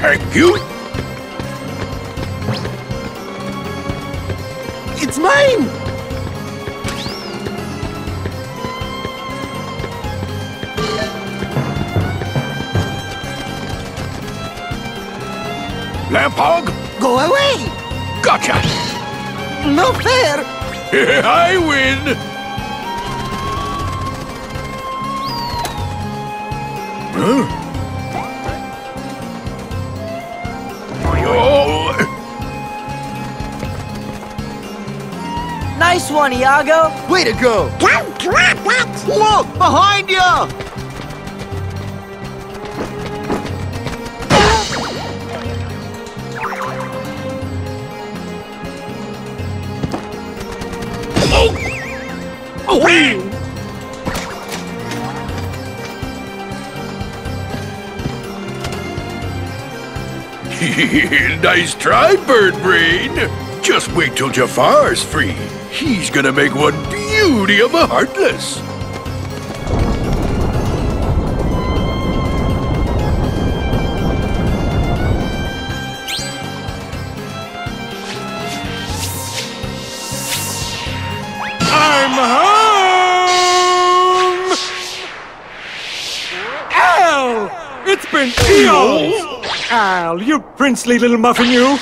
Thank you. It's mine! Lamphog, Go away! gotcha! No fair! I win! Huh? Nice one, Iago. Way to go! Don't drop that! Look! Behind you! oh, oh. nice try, Bird Brain. Just wait till Jafar's free. He's gonna make one beauty of a Heartless. I'm home! Al! It's been eons! Al, you princely little muffin, you!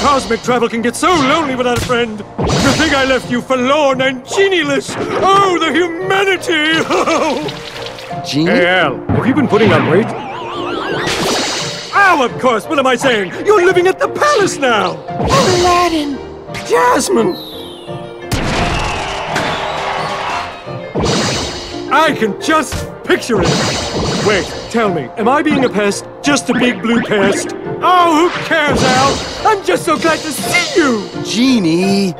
Cosmic travel can get so lonely without a friend. To think I left you forlorn and genieless! Oh, the humanity! Genie? hey, Al, have you been putting on weight? Oh, of course, what am I saying? You're living at the palace now! Aladdin! Jasmine! I can just picture it. Wait, tell me, am I being a pest? Just a big blue pest? Oh, who cares, Al? I'm just so glad to see you! Genie!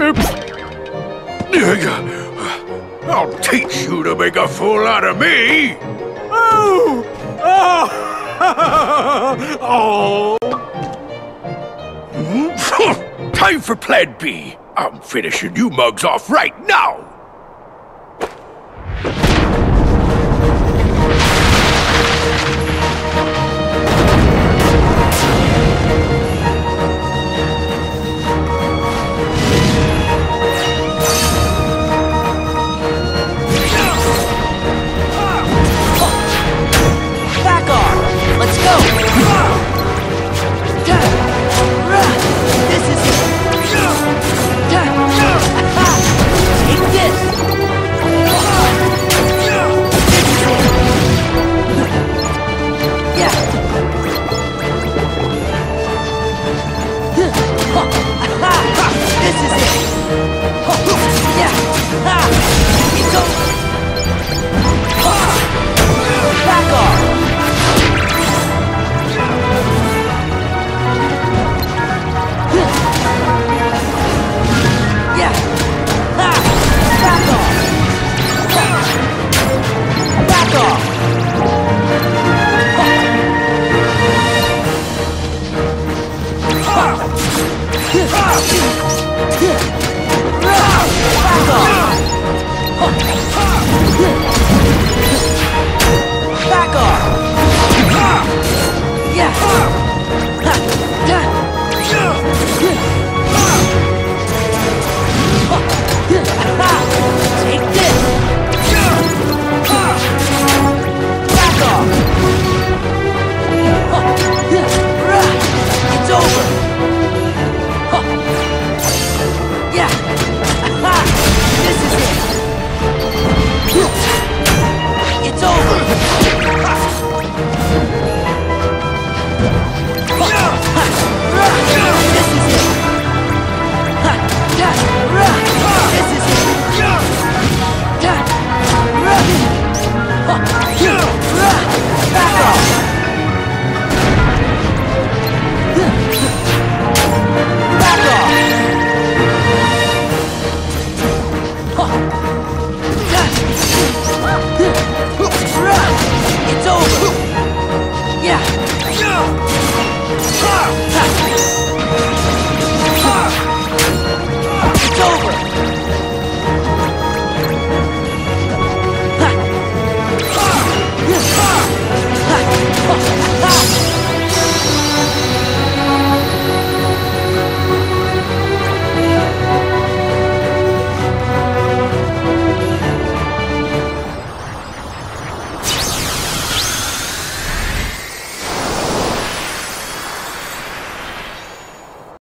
Oops. I'll teach you to make a fool out of me. Oh! Oh! oh! Time for Plan B. I'm finishing you mugs off right now. Thank you. This is it! Yeah! Here we go!